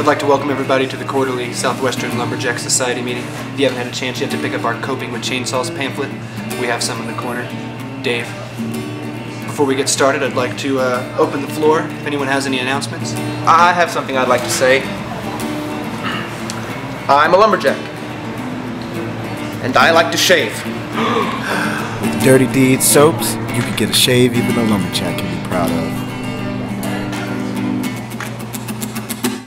I'd like to welcome everybody to the quarterly Southwestern Lumberjack Society meeting. If you haven't had a chance yet to pick up our Coping with Chainsaws pamphlet, we have some in the corner. Dave. Before we get started, I'd like to uh, open the floor if anyone has any announcements. I have something I'd like to say. I'm a lumberjack. And I like to shave. With Dirty Deeds soaps, you can get a shave even a lumberjack can be proud of.